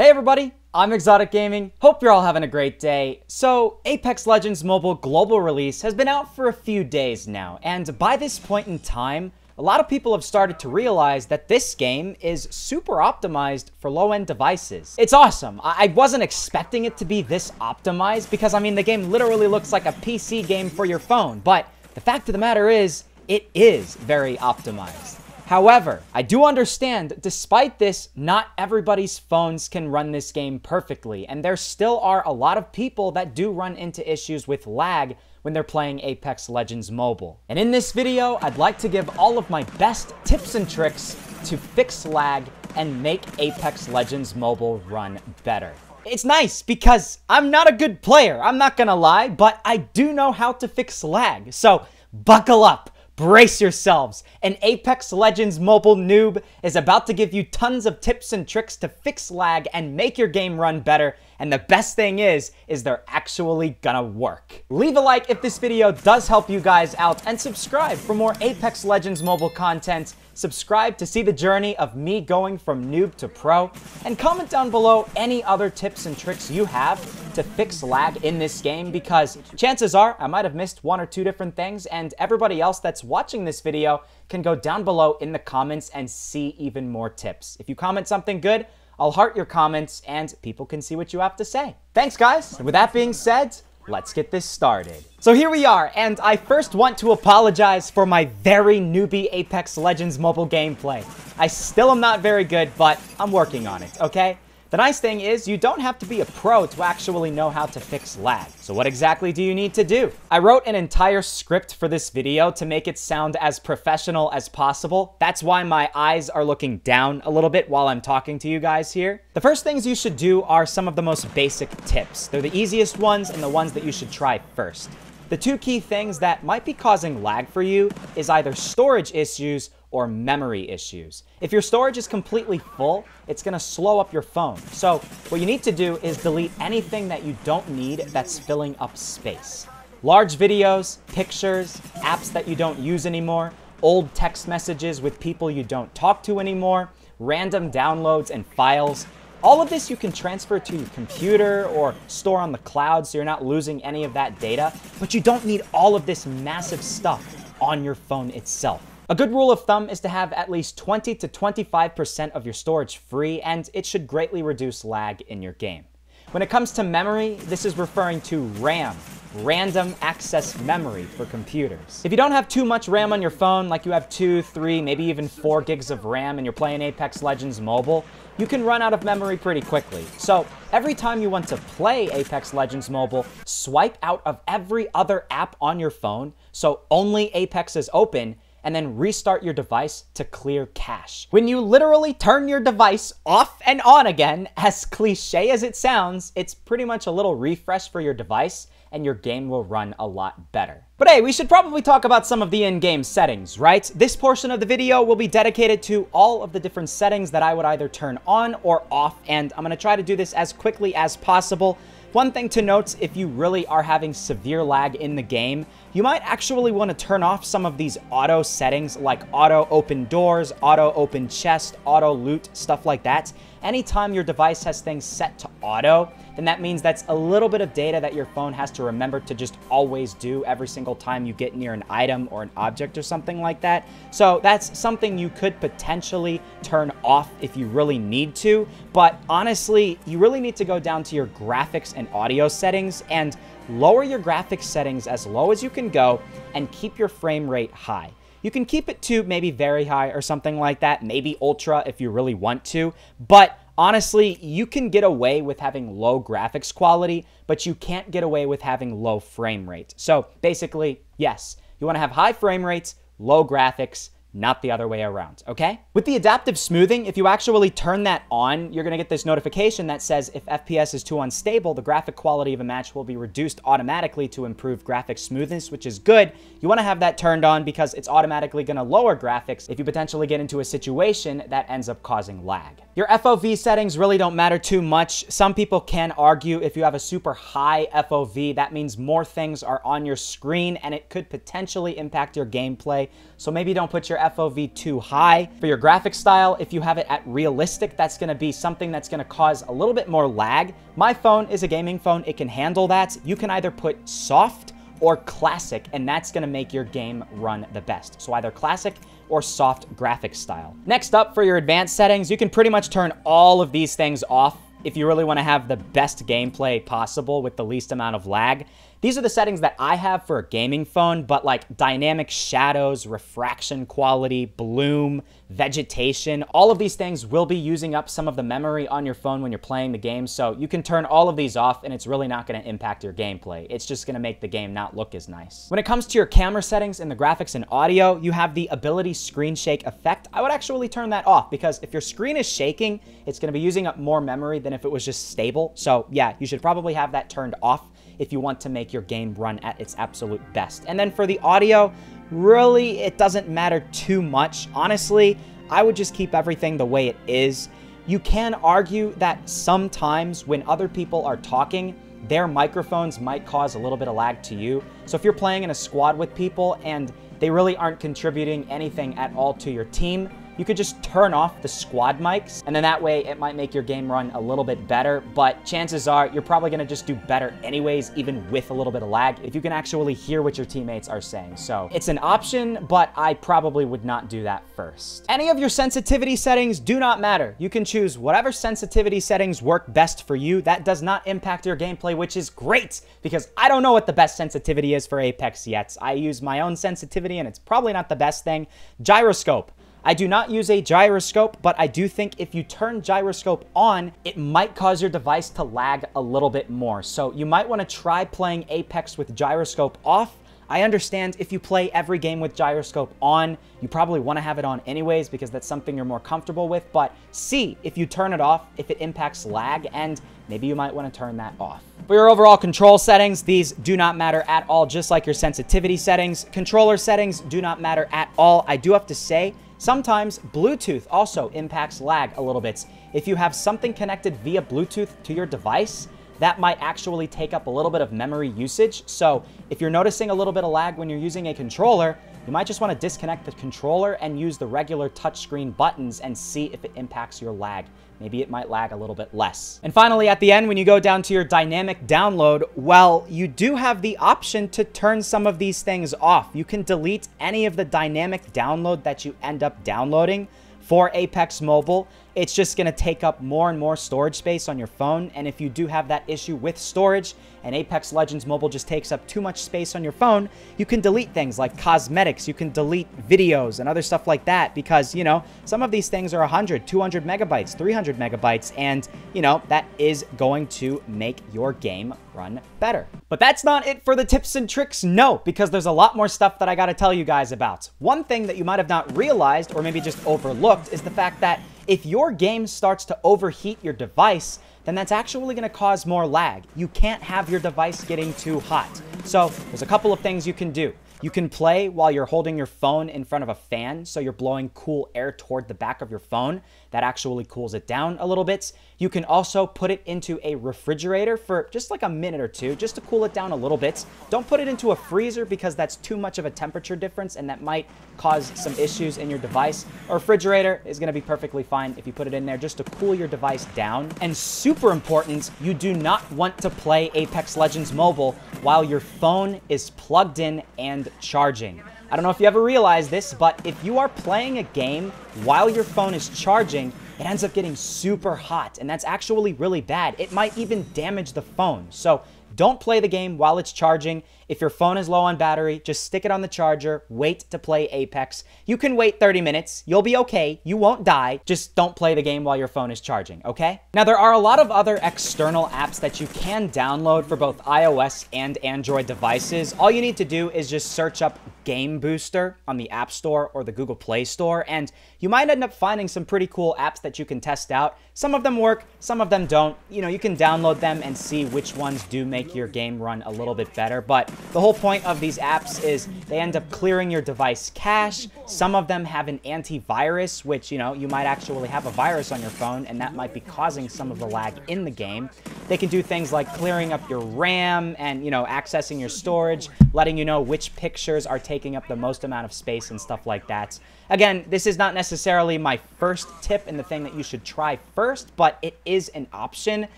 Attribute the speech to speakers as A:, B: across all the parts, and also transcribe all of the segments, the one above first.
A: Hey everybody, I'm Exxotik Gaming. Hope you're all having a great day. So, Apex Legends Mobile global release has been out for a few days now, and by this point in time, a lot of people have started to realize that this game is super optimized for low-end devices. It's awesome. I, I wasn't expecting it to be this optimized because, I mean, the game literally looks like a PC game for your phone, but the fact of the matter is, it is very optimized. However, I do understand, despite this, not everybody's phones can run this game perfectly, and there still are a lot of people that do run into issues with lag when they're playing Apex Legends Mobile. And in this video, I'd like to give all of my best tips and tricks to fix lag and make Apex Legends Mobile run better. It's nice because I'm not a good player, I'm not gonna lie, but I do know how to fix lag. So buckle up Brace yourselves! An Apex Legends mobile noob is about to give you tons of tips and tricks to fix lag and make your game run better, and the best thing is, is they're actually gonna work. Leave a like if this video does help you guys out, and subscribe for more Apex Legends mobile content subscribe to see the journey of me going from noob to pro, and comment down below any other tips and tricks you have to fix lag in this game because chances are I might have missed one or two different things and everybody else that's watching this video can go down below in the comments and see even more tips. If you comment something good, I'll heart your comments and people can see what you have to say. Thanks guys, and with that being said, let's get this started. So here we are, and I first want to apologize for my very newbie Apex Legends mobile gameplay. I still am not very good, but I'm working on it, okay? The nice thing is you don't have to be a pro to actually know how to fix lag. So what exactly do you need to do? I wrote an entire script for this video to make it sound as professional as possible. That's why my eyes are looking down a little bit while I'm talking to you guys here. The first things you should do are some of the most basic tips. They're the easiest ones and the ones that you should try first. The two key things that might be causing lag for you is either storage issues or memory issues. If your storage is completely full, it's gonna slow up your phone. So what you need to do is delete anything that you don't need that's filling up space. Large videos, pictures, apps that you don't use anymore, old text messages with people you don't talk to anymore, random downloads and files. All of this you can transfer to your computer or store on the cloud so you're not losing any of that data, but you don't need all of this massive stuff on your phone itself. A good rule of thumb is to have at least 20 to 25% of your storage free, and it should greatly reduce lag in your game. When it comes to memory, this is referring to RAM, random access memory for computers. If you don't have too much RAM on your phone, like you have two, three, maybe even four gigs of RAM and you're playing Apex Legends Mobile, you can run out of memory pretty quickly. So every time you want to play Apex Legends Mobile, swipe out of every other app on your phone so only Apex is open and then restart your device to clear cache. When you literally turn your device off and on again, as cliche as it sounds, it's pretty much a little refresh for your device and your game will run a lot better. But hey, we should probably talk about some of the in-game settings, right? This portion of the video will be dedicated to all of the different settings that I would either turn on or off, and I'm gonna try to do this as quickly as possible one thing to note, if you really are having severe lag in the game, you might actually want to turn off some of these auto settings like auto open doors, auto open chest, auto loot, stuff like that. Anytime your device has things set to auto, then that means that's a little bit of data that your phone has to remember to just always do every single time you get near an item or an object or something like that. So that's something you could potentially turn off if you really need to, but honestly, you really need to go down to your graphics and audio settings and lower your graphics settings as low as you can go and keep your frame rate high. You can keep it to maybe very high or something like that, maybe ultra if you really want to, but honestly, you can get away with having low graphics quality, but you can't get away with having low frame rate. So basically, yes, you want to have high frame rates, low graphics, not the other way around, okay? With the adaptive smoothing, if you actually turn that on, you're gonna get this notification that says if FPS is too unstable, the graphic quality of a match will be reduced automatically to improve graphic smoothness, which is good. You wanna have that turned on because it's automatically gonna lower graphics if you potentially get into a situation that ends up causing lag. Your FOV settings really don't matter too much. Some people can argue if you have a super high FOV, that means more things are on your screen and it could potentially impact your gameplay. So maybe don't put your FOV too high. For your graphic style, if you have it at realistic, that's gonna be something that's gonna cause a little bit more lag. My phone is a gaming phone, it can handle that. You can either put soft or classic, and that's gonna make your game run the best. So either classic or soft graphics style. Next up, for your advanced settings, you can pretty much turn all of these things off if you really wanna have the best gameplay possible with the least amount of lag. These are the settings that I have for a gaming phone, but like dynamic shadows, refraction quality, bloom, vegetation, all of these things will be using up some of the memory on your phone when you're playing the game. So you can turn all of these off and it's really not gonna impact your gameplay. It's just gonna make the game not look as nice. When it comes to your camera settings and the graphics and audio, you have the ability screen shake effect. I would actually turn that off because if your screen is shaking, it's gonna be using up more memory than if it was just stable. So yeah, you should probably have that turned off if you want to make your game run at its absolute best. And then for the audio, really, it doesn't matter too much. Honestly, I would just keep everything the way it is. You can argue that sometimes when other people are talking, their microphones might cause a little bit of lag to you. So if you're playing in a squad with people and they really aren't contributing anything at all to your team, you could just turn off the squad mics, and then that way it might make your game run a little bit better, but chances are you're probably gonna just do better anyways, even with a little bit of lag, if you can actually hear what your teammates are saying. So it's an option, but I probably would not do that first. Any of your sensitivity settings do not matter. You can choose whatever sensitivity settings work best for you. That does not impact your gameplay, which is great because I don't know what the best sensitivity is for Apex yet. I use my own sensitivity and it's probably not the best thing. Gyroscope. I do not use a gyroscope, but I do think if you turn gyroscope on, it might cause your device to lag a little bit more. So you might want to try playing Apex with gyroscope off I understand if you play every game with gyroscope on, you probably want to have it on anyways because that's something you're more comfortable with, but see if you turn it off, if it impacts lag, and maybe you might want to turn that off. For your overall control settings, these do not matter at all, just like your sensitivity settings. Controller settings do not matter at all. I do have to say, Sometimes Bluetooth also impacts lag a little bit. If you have something connected via Bluetooth to your device, that might actually take up a little bit of memory usage. So if you're noticing a little bit of lag when you're using a controller, you might just want to disconnect the controller and use the regular touchscreen buttons and see if it impacts your lag. Maybe it might lag a little bit less. And finally, at the end, when you go down to your dynamic download, well, you do have the option to turn some of these things off. You can delete any of the dynamic download that you end up downloading for Apex Mobile it's just to take up more and more storage space on your phone. And if you do have that issue with storage and Apex Legends Mobile just takes up too much space on your phone, you can delete things like cosmetics, you can delete videos and other stuff like that because, you know, some of these things are 100, 200 megabytes, 300 megabytes, and, you know, that is going to make your game run better. But that's not it for the tips and tricks, no, because there's a lot more stuff that I gotta tell you guys about. One thing that you might have not realized or maybe just overlooked is the fact that if your game starts to overheat your device, then that's actually going to cause more lag. You can't have your device getting too hot. So there's a couple of things you can do. You can play while you're holding your phone in front of a fan, so you're blowing cool air toward the back of your phone. That actually cools it down a little bit. You can also put it into a refrigerator for just like a minute or two, just to cool it down a little bit. Don't put it into a freezer because that's too much of a temperature difference and that might cause some issues in your device. A refrigerator is gonna be perfectly fine if you put it in there just to cool your device down. And super important, you do not want to play Apex Legends Mobile while your phone is plugged in and charging. I don't know if you ever realized this, but if you are playing a game while your phone is charging, it ends up getting super hot, and that's actually really bad. It might even damage the phone. So don't play the game while it's charging. If your phone is low on battery, just stick it on the charger, wait to play Apex. You can wait 30 minutes. You'll be okay. You won't die. Just don't play the game while your phone is charging, okay? Now, there are a lot of other external apps that you can download for both iOS and Android devices. All you need to do is just search up Game Booster on the App Store or the Google Play Store, and you might end up finding some pretty cool apps that you can test out. Some of them work, some of them don't. You know, you can download them and see which ones do make your game run a little bit better. But the whole point of these apps is they end up clearing your device cache. Some of them have an antivirus, which, you know, you might actually have a virus on your phone, and that might be causing some of the lag in the game. They can do things like clearing up your RAM and, you know, accessing your storage, letting you know which pictures are taking up the most amount of space and stuff like that. Again, this is not necessarily my first tip and the thing that you should try first, but it is an option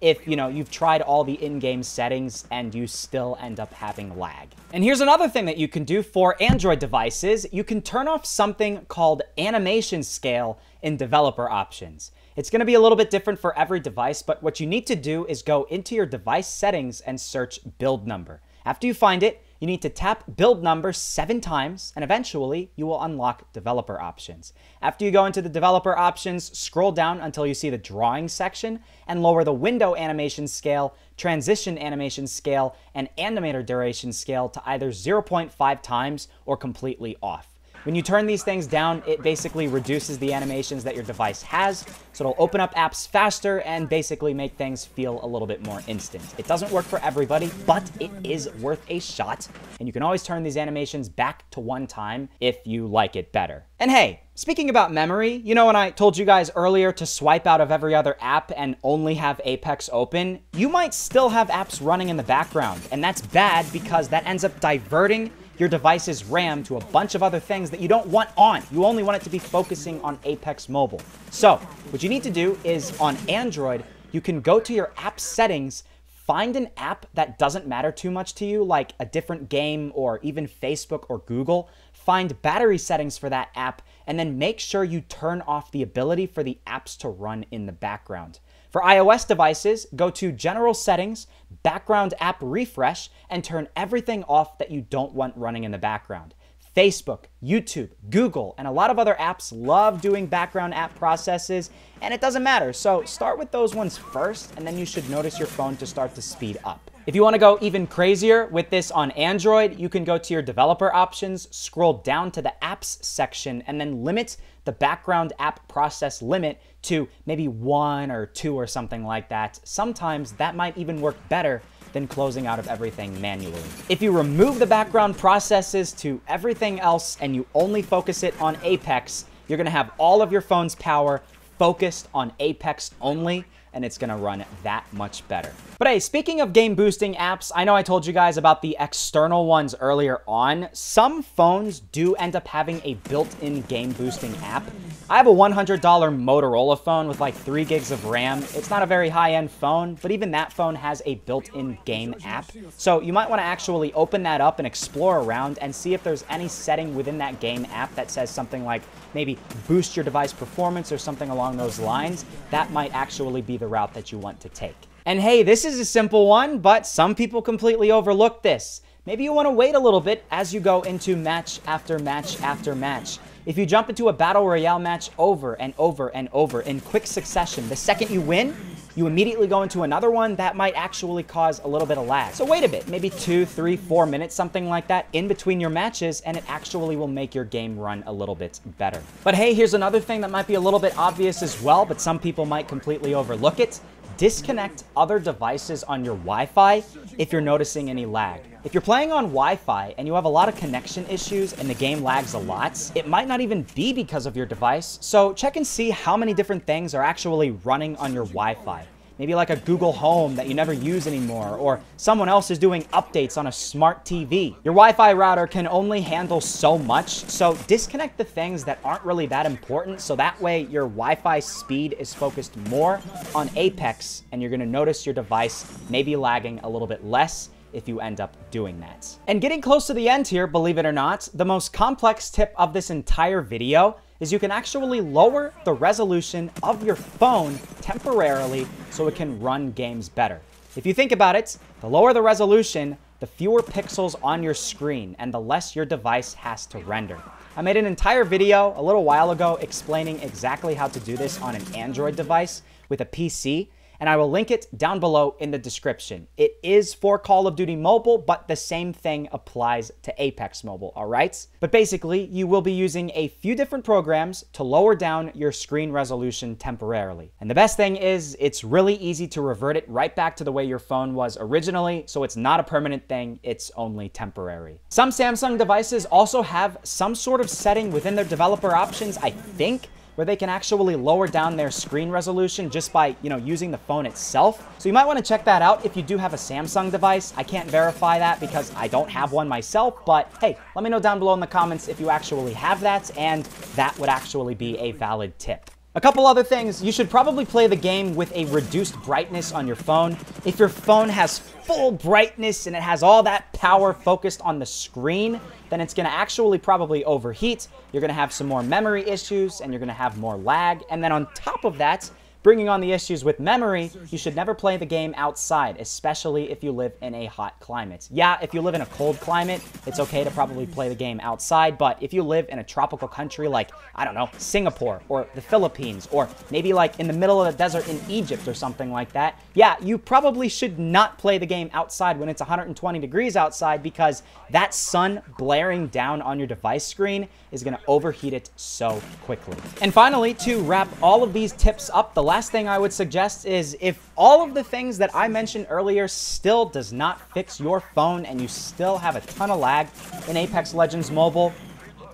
A: if, you know, you've tried all the in-game settings and you still end up having lag. And here's another thing that you can do for Android devices. You can turn off something called animation scale in developer options. It's going to be a little bit different for every device, but what you need to do is go into your device settings and search build number. After you find it, you need to tap build number seven times, and eventually you will unlock developer options. After you go into the developer options, scroll down until you see the drawing section and lower the window animation scale, transition animation scale, and animator duration scale to either 0.5 times or completely off. When you turn these things down, it basically reduces the animations that your device has, so it'll open up apps faster and basically make things feel a little bit more instant. It doesn't work for everybody, but it is worth a shot, and you can always turn these animations back to one time if you like it better. And hey, speaking about memory, you know when I told you guys earlier to swipe out of every other app and only have Apex open, you might still have apps running in the background, and that's bad because that ends up diverting your device's RAM to a bunch of other things that you don't want on. You only want it to be focusing on Apex Mobile. So what you need to do is on Android, you can go to your app settings, find an app that doesn't matter too much to you, like a different game or even Facebook or Google, find battery settings for that app, and then make sure you turn off the ability for the apps to run in the background. For iOS devices, go to General Settings, Background App Refresh, and turn everything off that you don't want running in the background. Facebook, YouTube, Google, and a lot of other apps love doing background app processes, and it doesn't matter. So start with those ones first, and then you should notice your phone to start to speed up. If you want to go even crazier with this on Android, you can go to your developer options, scroll down to the apps section, and then limit the background app process limit to maybe one or two or something like that. Sometimes that might even work better than closing out of everything manually. If you remove the background processes to everything else and you only focus it on Apex, you're gonna have all of your phone's power focused on Apex only, and it's gonna run that much better. But hey, speaking of game boosting apps, I know I told you guys about the external ones earlier on. Some phones do end up having a built-in game boosting app. I have a $100 Motorola phone with like 3 gigs of RAM. It's not a very high-end phone, but even that phone has a built-in game app. So you might want to actually open that up and explore around and see if there's any setting within that game app that says something like maybe boost your device performance or something along those lines. That might actually be the route that you want to take. And hey, this is a simple one, but some people completely overlook this. Maybe you want to wait a little bit as you go into match after match after match. If you jump into a battle royale match over and over and over in quick succession, the second you win, you immediately go into another one that might actually cause a little bit of lag. So wait a bit, maybe two, three, four minutes, something like that in between your matches, and it actually will make your game run a little bit better. But hey, here's another thing that might be a little bit obvious as well, but some people might completely overlook it disconnect other devices on your Wi-Fi if you're noticing any lag. If you're playing on Wi-Fi and you have a lot of connection issues and the game lags a lot, it might not even be because of your device, so check and see how many different things are actually running on your Wi-Fi maybe like a Google Home that you never use anymore, or someone else is doing updates on a smart TV. Your Wi-Fi router can only handle so much, so disconnect the things that aren't really that important, so that way your Wi-Fi speed is focused more on Apex, and you're gonna notice your device maybe lagging a little bit less if you end up doing that. And getting close to the end here, believe it or not, the most complex tip of this entire video is you can actually lower the resolution of your phone temporarily so it can run games better. If you think about it, the lower the resolution, the fewer pixels on your screen and the less your device has to render. I made an entire video a little while ago explaining exactly how to do this on an Android device with a PC, and I will link it down below in the description. It is for Call of Duty Mobile, but the same thing applies to Apex Mobile, all right? But basically, you will be using a few different programs to lower down your screen resolution temporarily. And the best thing is, it's really easy to revert it right back to the way your phone was originally, so it's not a permanent thing, it's only temporary. Some Samsung devices also have some sort of setting within their developer options, I think, where they can actually lower down their screen resolution just by, you know, using the phone itself. So you might want to check that out if you do have a Samsung device. I can't verify that because I don't have one myself, but hey, let me know down below in the comments if you actually have that, and that would actually be a valid tip. A couple other things, you should probably play the game with a reduced brightness on your phone. If your phone has full brightness and it has all that power focused on the screen, then it's to actually probably overheat. You're to have some more memory issues and you're to have more lag. And then on top of that, Bringing on the issues with memory, you should never play the game outside, especially if you live in a hot climate. Yeah, if you live in a cold climate, it's okay to probably play the game outside, but if you live in a tropical country like, I don't know, Singapore or the Philippines, or maybe like in the middle of the desert in Egypt or something like that, yeah, you probably should not play the game outside when it's 120 degrees outside because that sun blaring down on your device screen is going to overheat it so quickly. And finally, to wrap all of these tips up, the last thing I would suggest is if all of the things that I mentioned earlier still does not fix your phone and you still have a ton of lag in Apex Legends Mobile,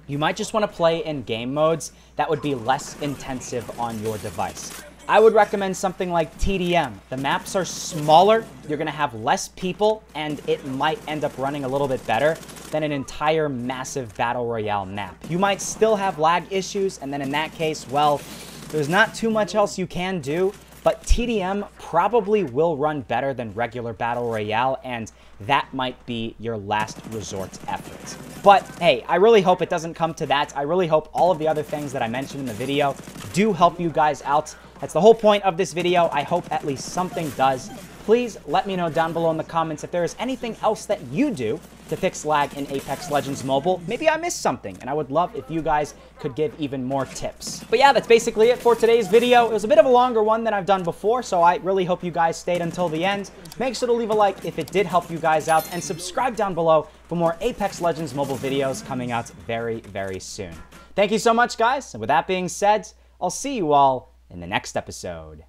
A: you might just want to play in game modes that would be less intensive on your device. I would recommend something like TDM. The maps are smaller, you're to have less people, and it might end up running a little bit better than an entire massive Battle Royale map. You might still have lag issues, and then in that case, well, there's not too much else you can do, but TDM probably will run better than regular Battle Royale, and that might be your last resort effort. But hey, I really hope it doesn't come to that. I really hope all of the other things that I mentioned in the video do help you guys out. That's the whole point of this video. I hope at least something does. Please let me know down below in the comments if there is anything else that you do to fix lag in Apex Legends Mobile. Maybe I missed something, and I would love if you guys could give even more tips. But yeah, that's basically it for today's video. It was a bit of a longer one than I've done before, so I really hope you guys stayed until the end. Make sure to leave a like if it did help you guys out, and subscribe down below for more Apex Legends Mobile videos coming out very, very soon. Thank you so much, guys, and with that being said, I'll see you all in the next episode.